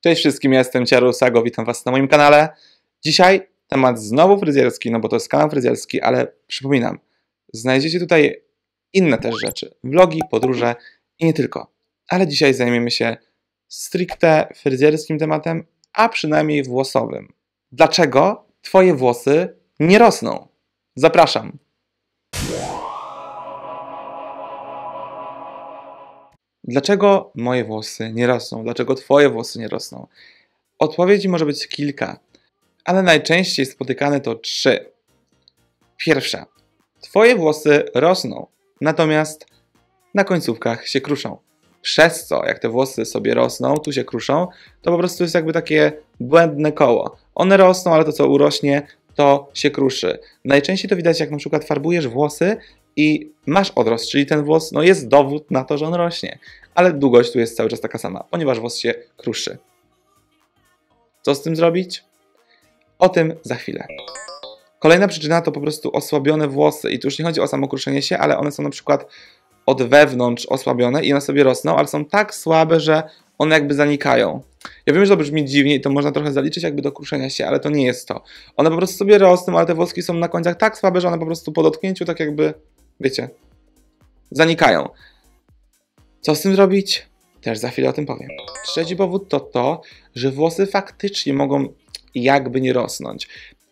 Cześć wszystkim, jestem Ciaru Sago, witam Was na moim kanale. Dzisiaj temat znowu fryzjerski, no bo to jest kanał fryzjerski, ale przypominam, znajdziecie tutaj inne też rzeczy, vlogi, podróże i nie tylko. Ale dzisiaj zajmiemy się stricte fryzjerskim tematem, a przynajmniej włosowym. Dlaczego Twoje włosy nie rosną? Zapraszam. Dlaczego moje włosy nie rosną? Dlaczego Twoje włosy nie rosną? Odpowiedzi może być kilka, ale najczęściej spotykane to trzy. Pierwsza. Twoje włosy rosną, natomiast na końcówkach się kruszą. Przez co, jak te włosy sobie rosną, tu się kruszą, to po prostu jest jakby takie błędne koło. One rosną, ale to co urośnie, to się kruszy. Najczęściej to widać, jak na przykład farbujesz włosy i masz odrost, czyli ten włos no jest dowód na to, że on rośnie. Ale długość tu jest cały czas taka sama, ponieważ włos się kruszy. Co z tym zrobić? O tym za chwilę. Kolejna przyczyna to po prostu osłabione włosy. I tu już nie chodzi o samo kruszenie się, ale one są na przykład od wewnątrz osłabione i one sobie rosną, ale są tak słabe, że one jakby zanikają. Ja wiem, że to brzmi dziwnie i to można trochę zaliczyć jakby do kruszenia się, ale to nie jest to. One po prostu sobie rosną, ale te włoski są na końcach tak słabe, że one po prostu po dotknięciu tak jakby, wiecie, zanikają. Co z tym zrobić? Też za chwilę o tym powiem. Trzeci powód to to, że włosy faktycznie mogą jakby nie rosnąć.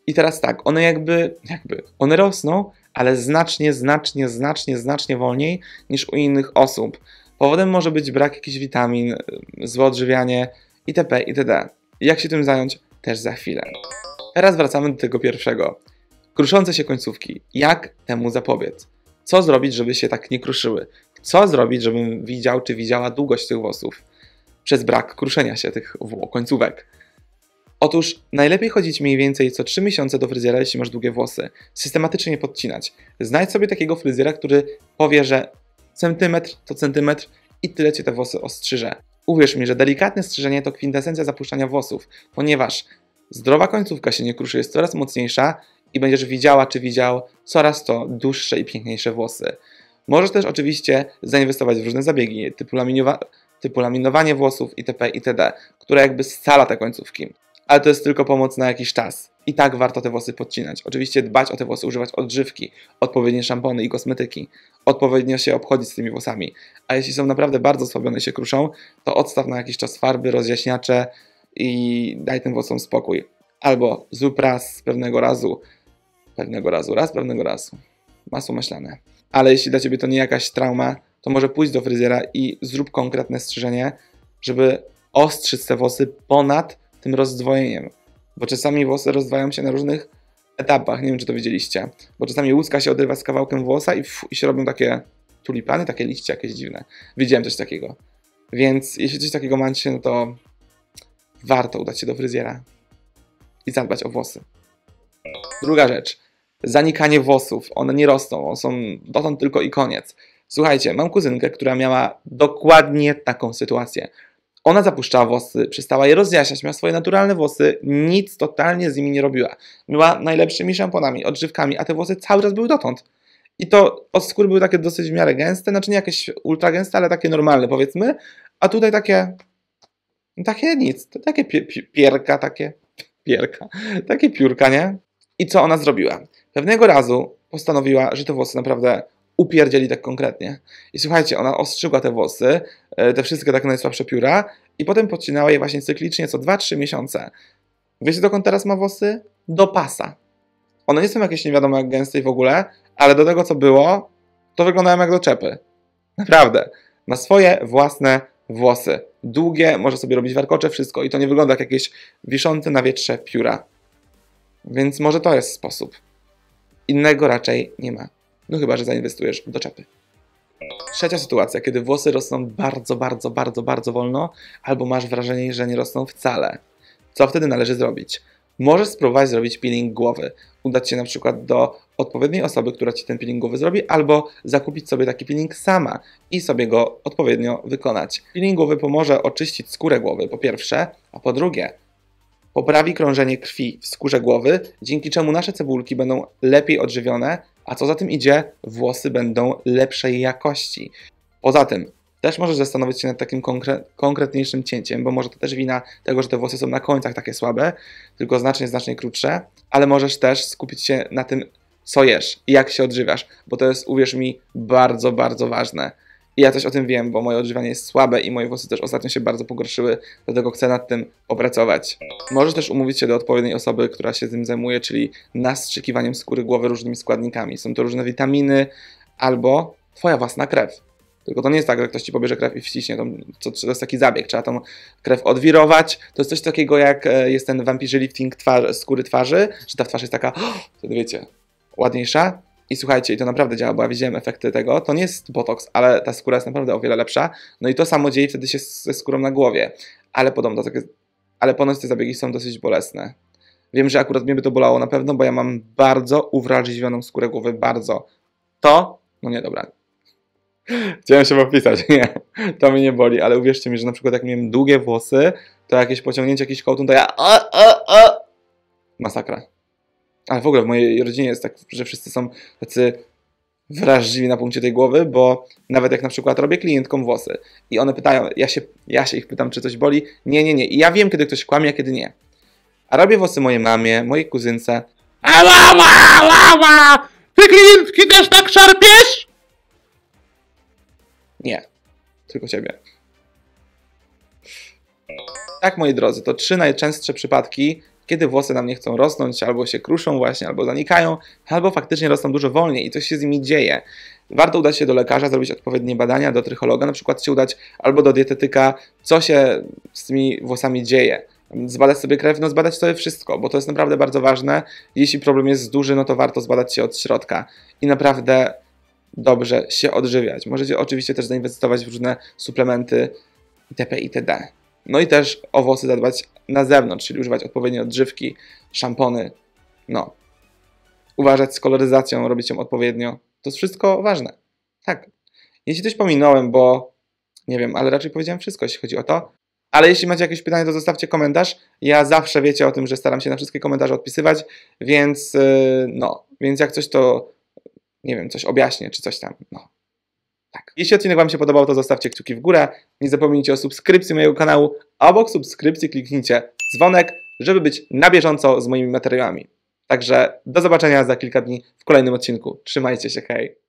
I teraz tak, one jakby, jakby, one rosną, ale znacznie, znacznie, znacznie, znacznie wolniej niż u innych osób. Powodem może być brak jakichś witamin, złe odżywianie itp. itd. Jak się tym zająć? Też za chwilę. Teraz wracamy do tego pierwszego. Kruszące się końcówki. Jak temu zapobiec? Co zrobić, żeby się tak nie kruszyły? Co zrobić, żebym widział czy widziała długość tych włosów? Przez brak kruszenia się tych końcówek. Otóż najlepiej chodzić mniej więcej co 3 miesiące do fryzjera, jeśli masz długie włosy. Systematycznie podcinać. Znajdź sobie takiego fryzjera, który powie, że centymetr to centymetr i tyle ci te włosy ostrzyże. Uwierz mi, że delikatne strzyżenie to kwintesencja zapuszczania włosów, ponieważ zdrowa końcówka się nie kruszy, jest coraz mocniejsza i będziesz widziała czy widział coraz to dłuższe i piękniejsze włosy. Możesz też oczywiście zainwestować w różne zabiegi typu, laminiowa- typu laminowanie włosów itp. itd., które jakby scala te końcówki. Ale to jest tylko pomoc na jakiś czas. I tak warto te włosy podcinać. Oczywiście dbać o te włosy, używać odżywki, odpowiednie szampony i kosmetyki, odpowiednio się obchodzić z tymi włosami. A jeśli są naprawdę bardzo słabione i się kruszą, to odstaw na jakiś czas farby, rozjaśniacze i daj tym włosom spokój. Albo zrób raz pewnego razu, pewnego razu, raz pewnego razu. Masło maślane. Ale jeśli dla Ciebie to nie jakaś trauma, to może pójść do fryzjera i zrób konkretne strzyżenie, żeby ostrzyć te włosy ponad tym rozdwojeniem. Bo czasami włosy rozdwają się na różnych etapach, nie wiem czy to wiedzieliście. Bo czasami łuska się odrywa z kawałkiem włosa i, i się robią takie tulipany, takie liście jakieś dziwne. Widziałem coś takiego. Więc jeśli coś takiego macie, no to warto udać się do fryzjera i zadbać o włosy. Druga rzecz. Zanikanie włosów. One nie rosną, one są dotąd tylko i koniec. Słuchajcie, mam kuzynkę, która miała dokładnie taką sytuację. Ona zapuszczała włosy, przestała je rozjaśniać, miała swoje naturalne włosy, nic totalnie z nimi nie robiła. Była najlepszymi szamponami, odżywkami, a te włosy cały czas były dotąd. I to od skóry były takie dosyć w miarę gęste, znaczy nie jakieś ultra gęste, ale takie normalne powiedzmy, a tutaj takie, takie nic, takie pierka, takie, pierka, takie piórka, nie? I co ona zrobiła? Pewnego razu postanowiła, że te włosy naprawdę upierdzieli tak konkretnie. I słuchajcie, ona ostrzygła te włosy, e, te wszystkie takie najsłabsze pióra i potem podcinała je właśnie cyklicznie co 2-3 miesiące. Wiecie dokąd teraz ma włosy? Do pasa. One nie są jakieś nie wiadomo jak gęste i w ogóle, ale do tego co było, to wyglądają jak do czepy. Naprawdę. Ma swoje własne włosy. Długie, może sobie robić warkocze, wszystko i to nie wygląda jak jakieś wiszące na wietrze pióra. Więc może to jest sposób. Innego raczej nie ma. No chyba, że zainwestujesz do czepy. Trzecia sytuacja, kiedy włosy rosną bardzo, bardzo, bardzo, bardzo wolno, albo masz wrażenie, że nie rosną wcale. Co wtedy należy zrobić? Możesz spróbować zrobić peeling głowy. Udać się na przykład do odpowiedniej osoby, która ci ten peeling głowy zrobi, albo zakupić sobie taki peeling sama i sobie go odpowiednio wykonać. Peeling głowy pomoże oczyścić skórę głowy, po pierwsze, a po drugie, poprawi krążenie krwi w skórze głowy, dzięki czemu nasze cebulki będą lepiej odżywione, a co za tym idzie, włosy będą lepszej jakości. Poza tym, Też możesz zastanowić się nad takim konkre konkretniejszym cięciem, bo może to też wina tego, że te włosy są na końcach takie słabe, tylko znacznie, znacznie krótsze, ale możesz też skupić się na tym, co jesz i jak się odżywiasz, bo to jest, uwierz mi, bardzo, bardzo ważne. I ja też o tym wiem, bo moje odżywianie jest słabe i moje włosy też ostatnio się bardzo pogorszyły, dlatego chcę nad tym opracować. Możesz też umówić się do odpowiedniej osoby, która się tym zajmuje, czyli nastrzykiwaniem skóry głowy różnymi składnikami. Są to różne witaminy albo twoja własna krew. Tylko to nie jest tak, że ktoś ci pobierze krew i wciśnie. To, to, to jest taki zabieg. Trzeba tą krew odwirować. To jest coś takiego, jak e, jest ten vampirzy lifting twarzy, skóry twarzy, że ta twarz jest taka, wtedy wiecie, ładniejsza. I słuchajcie, i to naprawdę działa, bo ja widziałem efekty tego. To nie jest botox, ale ta skóra jest naprawdę o wiele lepsza. No i to samo dzieje wtedy się ze skórą na głowie. Ale podobno, takie, ale ponoć te zabiegi są dosyć bolesne. Wiem, że akurat mnie by to bolało na pewno, bo ja mam bardzo uwrażliwioną skórę głowy, bardzo. To, no nie, dobra. Chciałem się popisać, nie, to mnie nie boli, ale uwierzcie mi, że na przykład jak miałem długie włosy, to jakieś pociągnięcie jakiś kołtun, to ja masakra. Ale w ogóle w mojej rodzinie jest tak, że wszyscy są tacy wrażliwi na punkcie tej głowy, bo nawet jak na przykład robię klientkom włosy i one pytają, ja się, ja się ich pytam, czy coś boli, nie, nie, nie. I ja wiem, kiedy ktoś kłamie, a kiedy nie. A robię włosy mojej mamie, mojej kuzynce. Ała, ała, ała! Ty klientki też tak szarpiesz? Nie, tylko ciebie. Tak, moi drodzy, to trzy najczęstsze przypadki, kiedy włosy nam nie chcą rosnąć, albo się kruszą właśnie, albo zanikają, albo faktycznie rosną dużo wolniej i coś się z nimi dzieje. Warto udać się do lekarza, zrobić odpowiednie badania, do trychologa, na przykład się udać albo do dietetyka, co się z tymi włosami dzieje. Zbadać sobie krew, no zbadać sobie wszystko, bo to jest naprawdę bardzo ważne. Jeśli problem jest duży, no to warto zbadać się od środka i naprawdę dobrze się odżywiać. Możecie oczywiście też zainwestować w różne suplementy itp. itd. No i też o włosy zadbać na zewnątrz, czyli używać odpowiedniej odżywki, szampony. No. Uważać z koloryzacją, robić ją odpowiednio. To jest wszystko ważne. Tak. Jeśli coś pominąłem, bo nie wiem, ale raczej powiedziałem wszystko, jeśli chodzi o to. Ale jeśli macie jakieś pytanie, to zostawcie komentarz. Ja zawsze wiecie o tym, że staram się na wszystkie komentarze odpisywać, więc yy, no, więc jak coś to nie wiem, coś objaśnię, czy coś tam. No. Jeśli odcinek Wam się podobał, to zostawcie kciuki w górę. Nie zapomnijcie o subskrypcji mojego kanału. A obok subskrypcji kliknijcie dzwonek, żeby być na bieżąco z moimi materiałami. Także do zobaczenia za kilka dni w kolejnym odcinku. Trzymajcie się, hej!